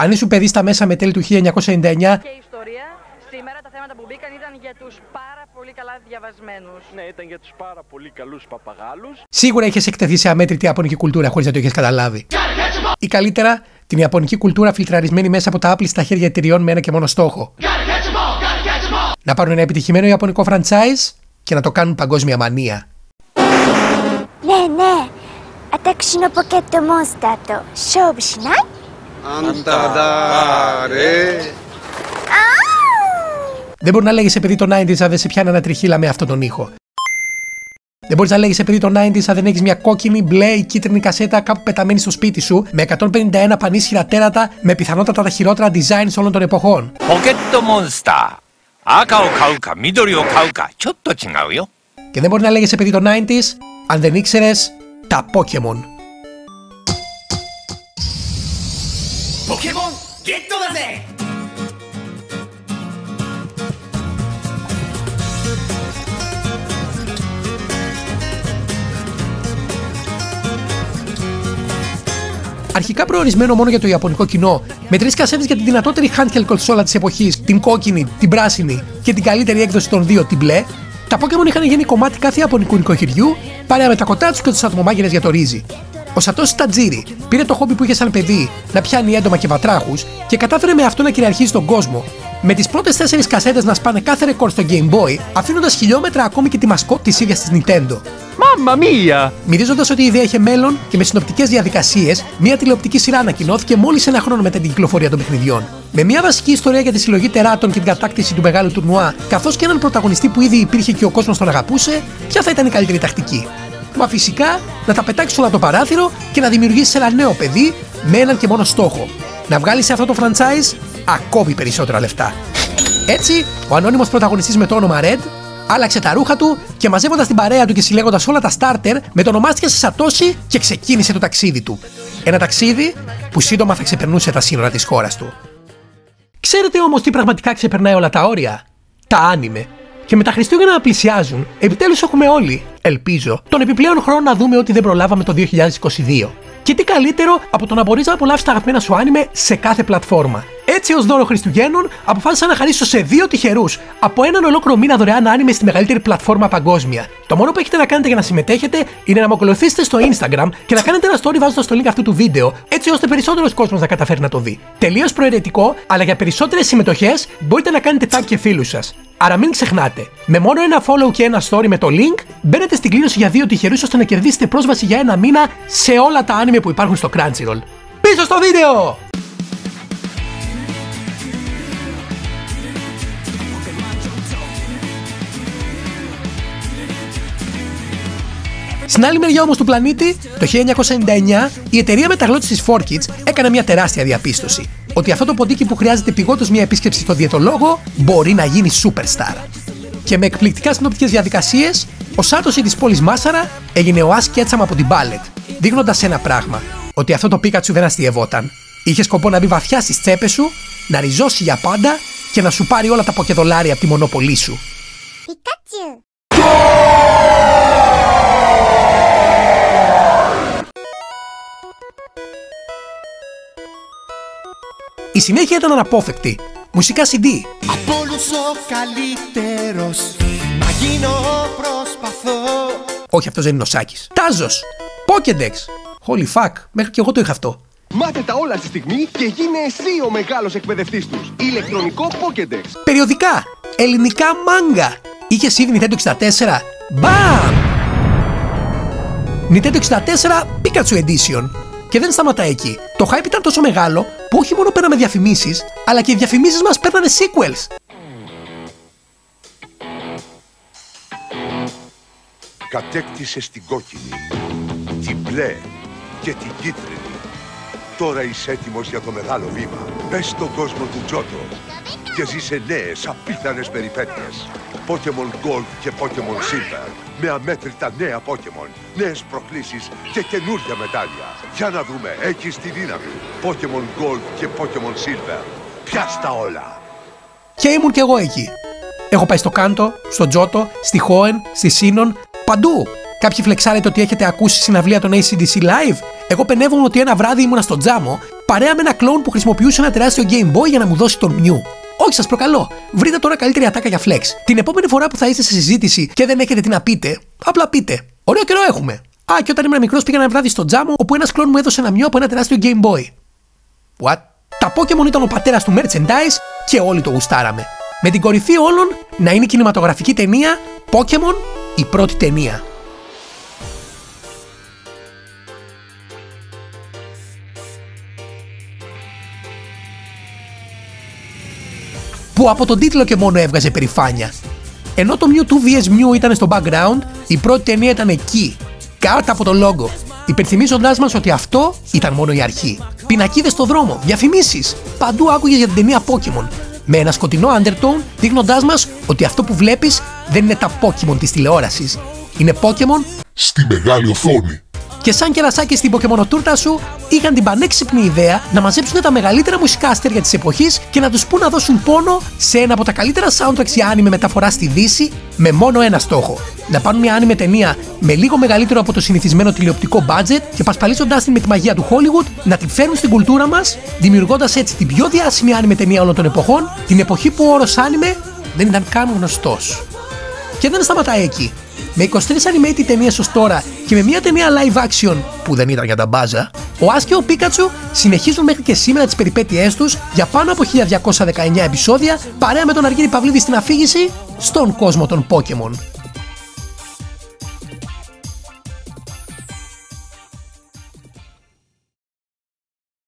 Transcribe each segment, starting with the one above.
Αν είσαι παιδί στα μέσα με τέλη του 1999. Και η ιστορία σήμερα τα θέματα που μπήκαν ήταν για τους πάρα πολύ καλά διαβασμένους. Ναι, ήταν για τους πάρα πολύ καλούς παπαγάλους. Σίγουρα είχες εκτεθεί σε αμέτρητη Ιαπωνική κουλτούρα χωρίς να το είχες καταλάβει. Ή καλύτερα, την Ιαπωνική κουλτούρα φιλτραρισμένη μέσα από τα άπλιστα χέρια εταιριών με ένα και μόνο στόχο. Να πάρουν ένα επιτυχημένο Ιαπωνικό franchise και να το κάνουν παγκόσμια μανία. Ναι, ναι. Ατάξινο ποκέτο μόνστατο. Σόμπι, δεν μπορεί να λέγεις σε παιδί το 90s αν δεν σε πιάνει ένα τριχύλα με αυτόν τον ήχο. Δεν μπορείς να λέγεις σε παιδί το 90s αν δεν έχεις μια κόκκινη, μπλε ή κίτρινη κασέτα κάπου πεταμένη στο σπίτι σου με 151 πανίσχυρα τέρατα με πιθανότατα τα χειρότερα designs όλων των εποχών. Pocket Monster. Καούκα, Και δεν μπορεί να λέγεις επειδή το 90s αν δεν ήξερες τα Pokémon. Αρχικά προορισμένο μόνο για το ιαπωνικό κοινό, με τρεις κασέτες για τη δυνατότερη handheld κονσόλα της εποχής, την κόκκινη, την πράσινη και την καλύτερη έκδοση των δύο, την μπλε, τα Pokémon είχαν γίνει κομμάτι κάθε ιαπωνικού νοικοκυριού παρέα με τα κοτά τους και τους ατμομάγειρε για το ρύζι. Ο Σατώση Τατζήρη πήρε το χόμπι που είχε σαν παιδί να πιάνει έντομα και βατράχους και κατάφερε με αυτό να κυριαρχήσει τον κόσμο. Με τις πρώτες τέσσερις κασέτες να σπάνε κάθε ρεκόρ στο Game Boy, αφήνοντας χιλιόμετρα ακόμη και τη μασκότ της ίδιας της Nintendo. Μάμμα μία! Μυρίζοντας ότι η ιδέα είχε μέλλον και με συνοπτικές διαδικασίες, μια τηλεοπτική σειρά ανακοινώθηκε μόλις ένα χρόνο μετά την κυκλοφορία των παιχνιδιών. Με μια βασική ιστορία για τη συλλογή τεράτων και την κατάκτηση του μεγάλου τουρνουά, καθώς και έναν πρωταγωνιστή που ήδη υπήρχε και ο κόσμος τον αγαπούσε, ποια θα ήταν η καλύτερη τακτική; Μα φυσικά να τα πετάξεις όλα το παράθυρο και να δημιουργήσεις ένα νέο παιδί με έναν και μόνο στόχο. Να βγάλεις σε αυτό το franchise ακόμη περισσότερα λεφτά. Έτσι, ο ανώνυμος πρωταγωνιστής με το όνομα Red άλλαξε τα ρούχα του και μαζεύοντας την παρέα του και συλλέγοντας όλα τα starter, μετονομάστηκε σε Σατώση και ξεκίνησε το ταξίδι του. Ένα ταξίδι που σύντομα θα ξεπερνούσε τα σύνορα της χώρας του. Ξέρετε όμως τι πραγματικά ξεπερνάει όλα τα όρια; Τα άνιμε. Και με τα Χριστούγεννα να πλησιάζουν, επιτέλους έχουμε όλοι, ελπίζω, τον επιπλέον χρόνο να δούμε ό,τι δεν προλάβαμε το 2022. Και τι καλύτερο από το να μπορείς να απολαύσεις τα αγαπημένα σου άνιμε σε κάθε πλατφόρμα. Έτσι, ως δώρο Χριστουγέννων, αποφάσισα να χαρίσω σε δύο τυχερούς από έναν ολόκληρο μήνα δωρεάν άνιμε στη μεγαλύτερη πλατφόρμα παγκόσμια. Το μόνο που έχετε να κάνετε για να συμμετέχετε είναι να με ακολουθήσετε στο Instagram και να κάνετε ένα story βάζοντας το link αυτού του βίντεο, έτσι ώστε περισσότερος κόσμος να καταφέρει να το δει. Τελείως προαιρετικό, αλλά για περισσότερες συμμετοχές μπορείτε να κάνετε tag και φίλους σας. Άρα μην ξεχνάτε, με μόνο ένα follow και ένα story με το link, μπαίνετε στην κλήρωση για δύο τυχερούς ώστε να κερδίσετε πρόσβαση για ένα μήνα σε όλα τα άνιμε που υπάρχουν στο Crunchyroll. Πίσω στο βίντεο! Στην άλλη μεριά όμως του πλανήτη, το 1999, η εταιρεία μεταγλώτησης τη 4Kids έκανε μια τεράστια διαπίστωση. Ότι αυτό το ποντίκι που χρειάζεται πηγόντως μια επίσκεψη στο διαιτολόγο μπορεί να γίνει superstar. Και με εκπληκτικά συνοπτικές διαδικασίες, ο Σάτωση της πόλης Μάσαρα έγινε ο Άς Κέτσαμ από την Ballet, δείχνοντας ένα πράγμα. Ότι αυτό το Πίκατσου δεν αστειευόταν. Είχε σκοπό να μπει βαθιά στις τσέπες σου, να ριζώσει για πάντα και να σου πάρει όλα τα ποκεδολάρια από τη μονοπολή σου. Η συνέχεια ήταν αναπόφευκτη. Μουσικά CD, Από όλους ο καλύτερος Να γίνω προσπαθώ όχι αυτός δεν είναι ο Σάκης. Τάζος! Pokédex! Holy fuck, μέχρι και εγώ το είχα αυτό. Μάθε τα όλα στη στιγμή και γίνε εσύ ο μεγάλος εκπαιδευτής τους. Ηλεκτρονικό Pokédex. Περιοδικά! Ελληνικά μάγκα! Είχε ήδη Nintendo 64. Μπαμ! Nintendo 64 Pikachu Edition. Και δεν σταματάει εκεί. Το hype ήταν τόσο μεγάλο που όχι μόνο πέραμε διαφημίσεις, αλλά και οι διαφημίσεις μας παίρνανε sequels. Κατέκτησες την κόκκινη, την μπλε και την κίτρινη. Τώρα είσαι έτοιμος για το μεγάλο βήμα. Μπες στον κόσμο του Τζότο και ζήσε νέες απίθανες περιπέτειες. Pokemon Gold και Pokemon Silver. Με αμέτρητα νέα Pokemon, νέες προκλήσεις και καινούργια μετάλλια. Για να δούμε, έχεις τη δύναμη. Pokemon Gold και Pokemon Silver. Πιάστα όλα. Και ήμουν κι εγώ εκεί. Έχω πάει στο Κάντο, στο Τζότο, στη Χόεν, στη Σίνον, παντού. Κάποιοι φλεξάρετε ότι έχετε ακούσει συναυλία των ACDC live. Εγώ πενεύομαι ότι ένα βράδυ ήμουνα στο τζάμο παρέα με ένα κλόουν που χρησιμοποιούσε ένα τεράστιο Game Boy για να μου δώσει τον Mew. Όχι, σας προκαλώ. Βρείτε τώρα καλύτερη ατάκα για flex. Την επόμενη φορά που θα είστε σε συζήτηση και δεν έχετε τι να πείτε, απλά πείτε. Ωραίο καιρό έχουμε. Α, και όταν ήμουν μικρός πήγα ένα βράδυ στο τζάμο όπου ένας κλόν μου έδωσε ένα μυό από ένα τεράστιο Game Boy. What? Τα Pokémon ήταν ο πατέρας του merchandise και όλοι το γουστάραμε. Με την κορυφή όλων να είναι η κινηματογραφική ταινία Pokémon η πρώτη ταινία. Που από τον τίτλο και μόνο έβγαζε περηφάνεια. Ενώ το Mew 2 vs Mew ήταν στο background, η πρώτη ταινία ήταν εκεί, κάτω από το logo, υπενθυμίζοντάς μας ότι αυτό ήταν μόνο η αρχή. Πινακίδες στο δρόμο, διαφημίσεις, παντού άκουγες για την ταινία Pokémon, με ένα σκοτεινό undertone δείχνοντάς μας ότι αυτό που βλέπεις δεν είναι τα Pokémon της τηλεόρασης. Είναι Pokémon Στη μεγάλη οθόνη. Και σαν κερασάκι στην Ποκεμονοτούρτα σου είχαν την πανέξυπνη ιδέα να μαζέψουν τα μεγαλύτερα μουσικά αστέρια τη εποχή και να τους πούν να δώσουν πόνο σε ένα από τα καλύτερα soundtracks για άνιμε μεταφορά στη Δύση με μόνο ένα στόχο. Να πάρουν μια άνιμε ταινία με λίγο μεγαλύτερο από το συνηθισμένο τηλεοπτικό budget και πασπαλίζοντά την με τη μαγεία του Hollywood να την φέρουν στην κουλτούρα μας, δημιουργώντας έτσι την πιο διάσημη άνιμε ταινία όλων των εποχών, την εποχή που ο όρος άνιμε δεν ήταν καν γνωστός. Και δεν σταματάει εκεί. Με 23 animated ταινίες ως τώρα και με μια ταινία live action που δεν ήταν για τα μπάζα, ο Άς και ο Πίκατσου συνεχίζουν μέχρι και σήμερα τις περιπέτειές τους για πάνω από 1219 επεισόδια παρέα με τον Αργύρι Παυλίδη στην αφήγηση στον κόσμο των Pokemon.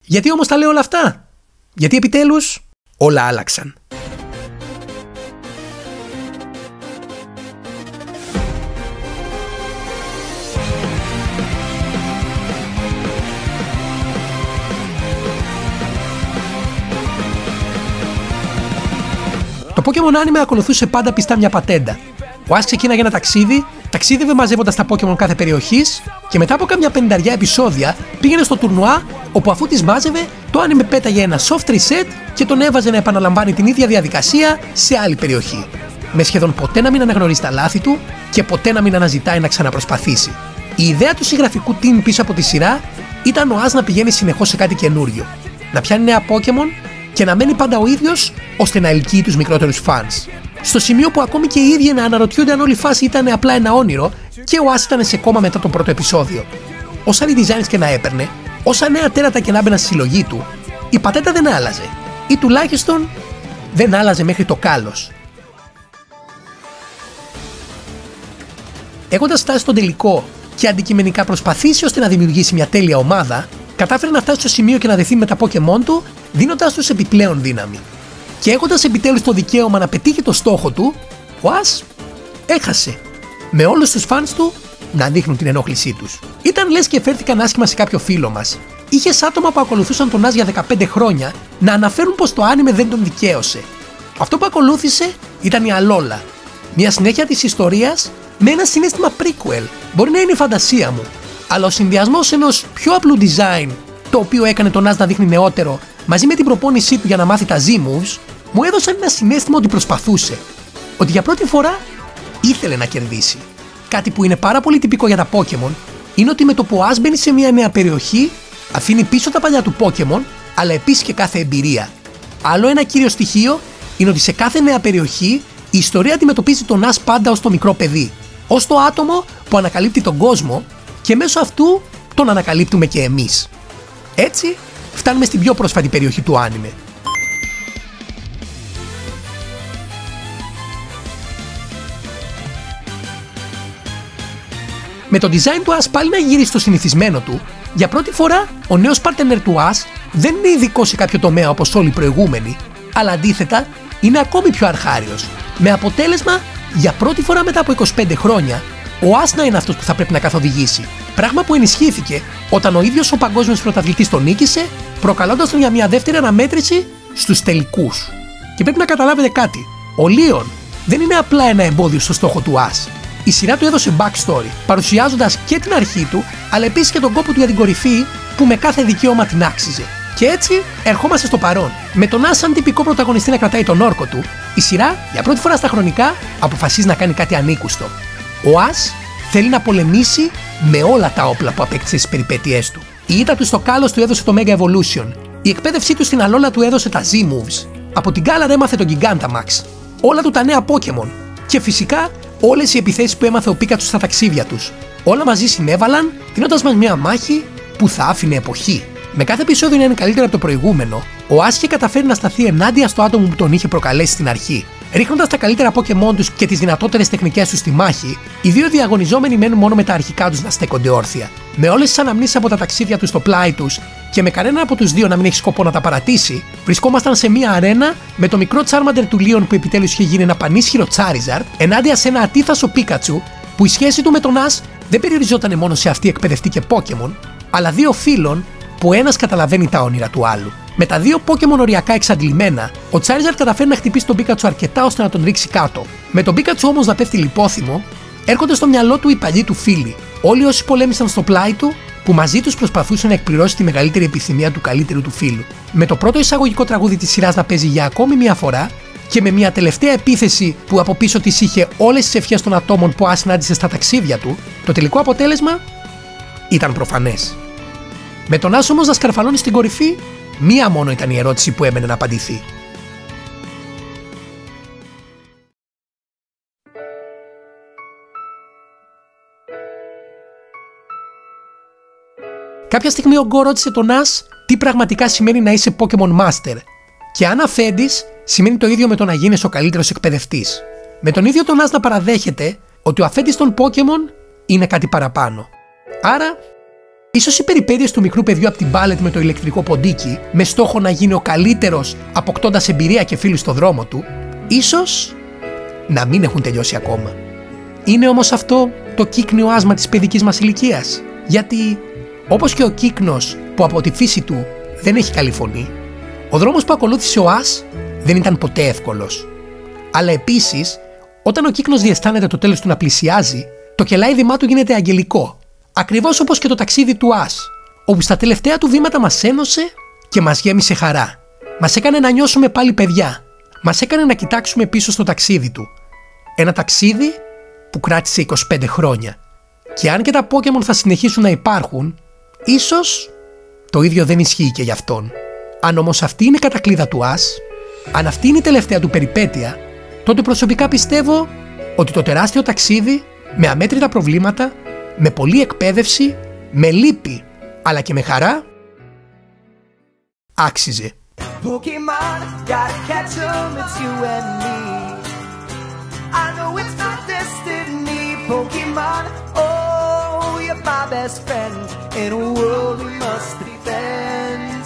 Γιατί όμως τα λέω όλα αυτά; Γιατί επιτέλους όλα άλλαξαν. Το Pokemon Anime ακολουθούσε πάντα πιστά μια πατέντα. Ο Ash ξεκίναγε ένα ταξίδι, ταξίδευε μαζεύοντας τα Pokemon κάθε περιοχής και μετά από κάμια πενταριά επεισόδια πήγαινε στο τουρνουά όπου αφού τις μάζευε, το Anime πέταγε ένα soft reset και τον έβαζε να επαναλαμβάνει την ίδια διαδικασία σε άλλη περιοχή. Με σχεδόν ποτέ να μην αναγνωρίζει τα λάθη του και ποτέ να μην αναζητάει να ξαναπροσπαθήσει. Η ιδέα του συγγραφικού team πίσω από τη σειρά ήταν ο Ash να πηγαίνει συνεχώς σε κάτι καινούριο. Να πιάνει νέα Pokemon και να μένει πάντα ο ίδιος ώστε να ελκύει τους μικρότερους fans. Στο σημείο που ακόμη και οι ίδιοι να αναρωτιούνται αν όλη η φάση ήταν απλά ένα όνειρο και ο Άς ήταν σε κόμμα μετά το πρώτο επεισόδιο. Όσα redesigns και να έπαιρνε, όσα νέα τέρατα και να μπαιναν στη συλλογή του, η πατέντα δεν άλλαζε. Ή τουλάχιστον δεν άλλαζε μέχρι το κάλος. Έχοντας φτάσει στον τελικό και αντικειμενικά προσπαθήσει ώστε να δημιουργήσει μια τέλεια ομάδα, κατάφερε να φτάσει στο σημείο και να δεθεί με τα Pokémon του, δίνοντάς τους επιπλέον δύναμη. Και έχοντας επιτέλους το δικαίωμα να πετύχει το στόχο του, ο Ας έχασε. Με όλους τους fans του να δείχνουν την ενόχλησή τους. Ήταν λες και φέρθηκαν άσχημα σε κάποιο φίλο μας. Είχες άτομα που ακολουθούσαν τον Ας για 15 χρόνια να αναφέρουν πως το άνιμε δεν τον δικαίωσε. Αυτό που ακολούθησε ήταν η Αλόλα. Μια συνέχεια της ιστορίας με ένα συνέστημα prequel. Μπορεί να είναι η φαντασία μου, αλλά ο συνδυασμός ενός πιο απλού design, το οποίο έκανε τον Ας να δείχνει νεότερο, μαζί με την προπόνησή του για να μάθει τα Z-moves, μου έδωσαν ένα συνέστημα ότι προσπαθούσε. Ότι για πρώτη φορά ήθελε να κερδίσει. Κάτι που είναι πάρα πολύ τυπικό για τα Pokémon είναι ότι με το που ο Ας μπαίνει σε μια νέα περιοχή, αφήνει πίσω τα παλιά του Pokémon, αλλά επίσης και κάθε εμπειρία. Άλλο ένα κύριο στοιχείο είναι ότι σε κάθε νέα περιοχή η ιστορία αντιμετωπίζει τον Ας πάντα ως το μικρό παιδί. Ω το άτομο που ανακαλύπτει τον κόσμο και μέσω αυτού τον ανακαλύπτουμε και εμείς. Έτσι, φτάνουμε στην πιο πρόσφατη περιοχή του άνιμε. Με το design του As πάλι να γυρίσει στο συνηθισμένο του, για πρώτη φορά ο νέος partner του As δεν είναι ειδικό σε κάποιο τομέα όπως όλοι οι προηγούμενοι, αλλά αντίθετα είναι ακόμη πιο αρχάριος, με αποτέλεσμα για πρώτη φορά μετά από 25 χρόνια ο Άσνα είναι αυτός που θα πρέπει να καθοδηγήσει. Πράγμα που ενισχύθηκε όταν ο ίδιος ο παγκόσμιος πρωταθλητής τον νίκησε, προκαλώντας τον για μια δεύτερη αναμέτρηση στους τελικούς. Και πρέπει να καταλάβετε κάτι. Ο Λίον δεν είναι απλά ένα εμπόδιο στο στόχο του Άς. Η σειρά του έδωσε backstory, παρουσιάζοντας και την αρχή του, αλλά επίσης και τον κόπο του για την κορυφή που με κάθε δικαίωμα την άξιζε. Και έτσι ερχόμαστε στο παρόν. Με τον Ά σαν τυπικό πρωταγωνιστή να κρατάει τον όρκο του, η σειρά για πρώτη φορά στα χρονικά αποφασίζει να κάνει κάτι ανήκουστο. Ο Ας θέλει να πολεμήσει με όλα τα όπλα που απέκτησε στις περιπέτειές του. Η ήττα του στο κάλος του έδωσε το Mega Evolution Η εκπαίδευσή του στην Αλόλα του έδωσε τα Z-Moves. Από την Galar έμαθε τον Gigantamax. Όλα του τα νέα Pokémon. Και φυσικά όλες οι επιθέσεις που έμαθε ο Πίκατσου στα ταξίδια τους. Όλα μαζί συνέβαλαν, δίνοντας μας μια μάχη που θα άφηνε εποχή. Με κάθε επεισόδιο να είναι καλύτερο από το προηγούμενο, ο Άσχε καταφέρει να σταθεί ενάντια στο άτομο που τον είχε προκαλέσει στην αρχή. Ρίχνοντας τα καλύτερα Pokémon τους και τις δυνατότερες τεχνικές τους στη μάχη, οι δύο διαγωνιζόμενοι μένουν μόνο με τα αρχικά τους να στέκονται όρθια. Με όλες τις αναμνήσεις από τα ταξίδια τους στο πλάι τους και με κανένα από τους δύο να μην έχει σκοπό να τα παρατήσει, βρισκόμασταν σε μια αρένα με το μικρό Charmander του Λίον που επιτέλους είχε γίνει ένα πανίσχυρο Charizard ενάντια σε ένα αντίθασο Πίκατσου που η σχέση του με τον As δεν περιοριζόταν μόνο σε αυτή εκπαιδευτή και Pokémon, αλλά δύο φίλων που ένας καταλαβαίνει τα όνειρα του άλλου. Με τα δύο Pokémon οριακά εξαντλημένα, ο Charizard καταφέρει να χτυπήσει τον Pikachu αρκετά ώστε να τον ρίξει κάτω. Με τον Pikachu όμως να πέφτει λιπόθυμο, έρχονται στο μυαλό του οι παλιοί του φίλοι, όλοι όσοι πολέμησαν στο πλάι του, που μαζί τους προσπαθούσε να εκπληρώσει τη μεγαλύτερη επιθυμία του καλύτερου του φίλου. Με το πρώτο εισαγωγικό τραγούδι της σειράς να παίζει για ακόμη μια φορά και με μια τελευταία επίθεση που από πίσω της είχε όλες τις ευχές των ατόμων που άσυναντησε στα ταξίδια του, το τελικό αποτέλεσμα ήταν προφανές. Με τον Άσο όμως να σκαρφαλώνει στην κορυφή, μία μόνο ήταν η ερώτηση που έμενε να απαντηθεί. Κάποια στιγμή ο Γκο ρώτησε τον Ας τι πραγματικά σημαίνει να είσαι Pokémon Master και αν αφέντης σημαίνει το ίδιο με το να γίνεις ο καλύτερος εκπαιδευτής. Με τον ίδιο τον Ας να παραδέχεται ότι ο αφέντης των Pokémon είναι κάτι παραπάνω. Άρα Ίσως οι περιπέτειες του μικρού παιδιού από την μπάλετ με το ηλεκτρικό ποντίκι, με στόχο να γίνει ο καλύτερος αποκτώντας εμπειρία και φίλους στο δρόμο του, ίσως να μην έχουν τελειώσει ακόμα. Είναι όμως αυτό το κύκνιο άσμα της παιδικής μας ηλικίας. Γιατί, όπως και ο κύκνος που από τη φύση του δεν έχει καλή φωνή, ο δρόμος που ακολούθησε ο Άς δεν ήταν ποτέ εύκολος. Αλλά επίσης, όταν ο κύκνος διαισθάνεται το τέλος του να πλησιάζει, το κελάιδημά του γίνεται αγγελικό Ακριβώς όπως και το ταξίδι του Ας, όπου στα τελευταία του βήματα μας ένωσε και μας γέμισε χαρά. Μας έκανε να νιώσουμε πάλι παιδιά. Μας έκανε να κοιτάξουμε πίσω στο ταξίδι του. Ένα ταξίδι που κράτησε 25 χρόνια. Και αν και τα Pokémon θα συνεχίσουν να υπάρχουν, ίσως το ίδιο δεν ισχύει και για αυτόν. Αν όμως αυτή είναι η κατακλίδα του Ας, αν αυτή είναι η τελευταία του περιπέτεια, τότε προσωπικά πιστεύω ότι το τεράστιο ταξίδι με αμέτρητα προβλήματα με πολλή εκπαίδευση, με λύπη, αλλά και με χαρά, άξιζε. Pokemon, gotta catch them, it's you and me. I know it's not destiny, Pokemon. Oh, you're my best friend in a world we must defend.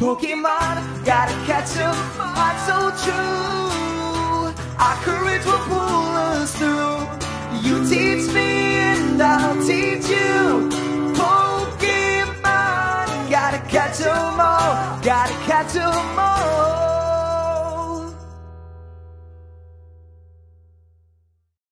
Pokemon, gotta catch them, heart so true. Our courage will pull us through. You teach me and Teach you. Pokemon, gotta catch 'em all, gotta catch 'em all.